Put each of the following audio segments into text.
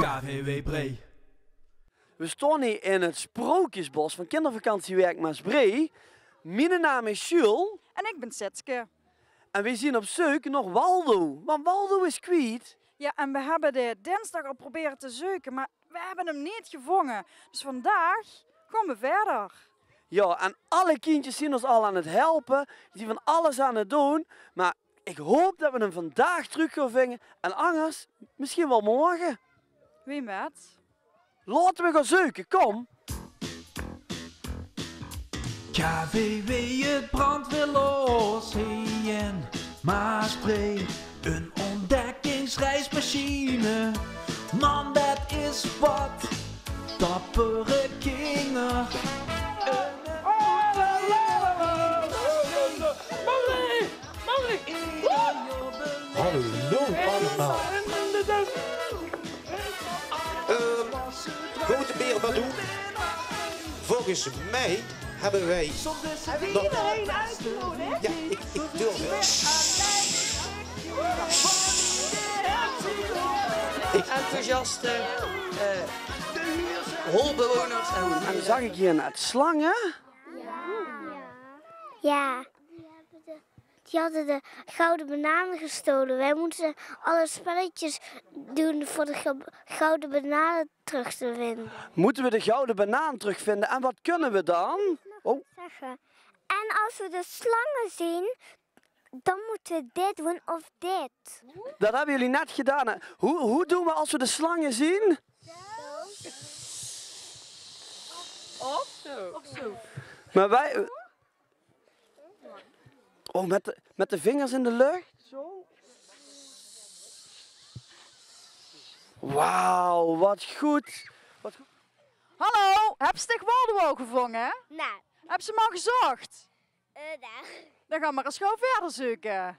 KVW Bree. We staan hier in het Sprookjesbos van Kindervakantiewerk Maasbree. Mijn naam is Jules En ik ben Setske. en we zien op zoek naar Waldo. Want Waldo is kwijt. Ja, en we hebben de dinsdag al proberen te zoeken, maar we hebben hem niet gevonden. Dus vandaag gaan we verder. Ja, en alle kindjes zien ons al aan het helpen. Die van alles aan het doen. Maar ik hoop dat we hem vandaag terug gaan vinden. En anders, misschien wel morgen. Wie met? Laten we gaan zoeken, kom. KVW het brandweerlos in Maasbree. Een ontdekkingsreismachine. Man, dat is wat. Dappere Hallo allemaal. Ehm grote beer Badoe. Volgens mij hebben wij... nog- Ja, ik, ik durf enthousiaste eh holbewoners en En dan zag ik hier net slangen. Ja. Die hadden de gouden bananen gestolen. Wij moeten alle spelletjes doen voor de gouden bananen terug te vinden. Moeten we de gouden banaan terugvinden? En wat kunnen we dan? Oh, Zeggen. En als we de slangen zien, dan moeten we dit doen of dit. dat hebben jullie net gedaan. hè. Hoe, hoe doen we als we de slangen zien? Of zo. Of zo. Maar wij... Oh, met de, met de vingers in de lucht? Zo. Wauw, wat goed. Wat goed. Hallo, heb je Stig Waldo al gevangen? Nou, Heb ze hem al gezocht? eh, daar. Dan gaan we maar eens gauw verder zoeken.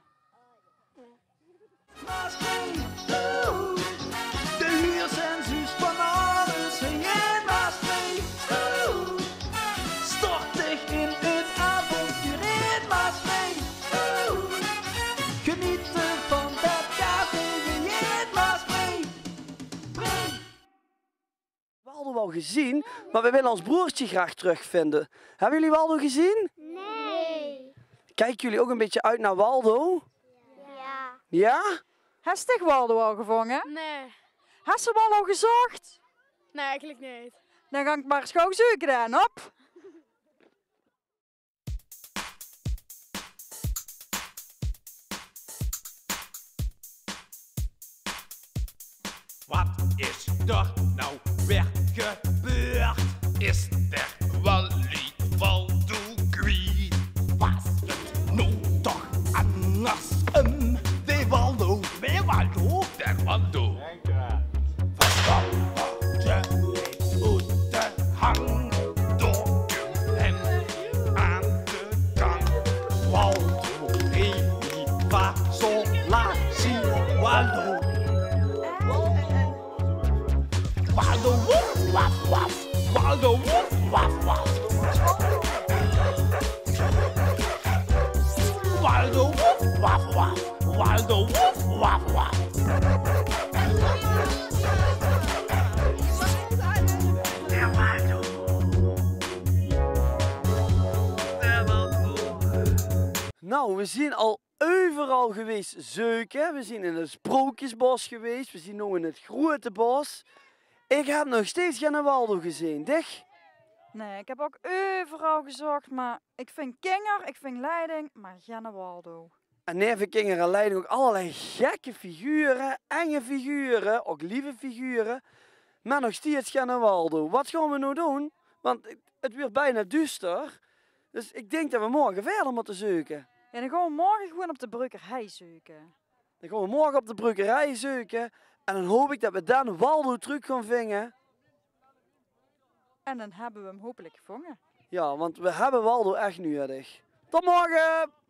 Al gezien, maar we willen ons broertje graag terugvinden. Hebben jullie Waldo gezien? Nee. Kijken jullie ook een beetje uit naar Waldo? Ja. Ja? Heb Waldo al gevangen? Nee, Heb ze hem al gezocht? nee, eigenlijk niet. Dan ga ik maar eens gauw zoeken dan, op. Wat is er nou weer gebeurd? Is er Wally Waldo kwijt? Was het nou toch andersom? De Waldo, de Waldo, de Waldo. Verstapperde uit de hang, dokken en aan de gang. Waldo, re, fa, sol, la, si, Waldo. Waldo Waldo woef waf waf. Waldo woef waf waf. Waldo woef waf waf. Nou, we zijn al overal geweest zoeken. We zijn in het Sprookjesbos geweest. We zijn nu in het grote bos. Ik heb nog steeds geen Waldo gezien. Dich? Nee, ik heb ook overal gezocht, maar ik vind Kinger, ik vind Leiding, maar geen Waldo. En neven Kinger en Leiding ook allerlei gekke figuren, enge figuren, ook lieve figuren. Maar nog steeds geen Waldo. Wat gaan we nu doen? Want het- wordt bijna duister. Dus ik denk dat we morgen verder moeten zoeken. En dan gaan we morgen gewoon op de brukkerij zoeken. Dan gaan we morgen op de brukkerij zoeken. En dan hoop ik dat we dan Waldo terug gaan vingen. En dan hebben we hem hopelijk gevangen. Ja, want we hebben Waldo echt nu erg. Tot morgen!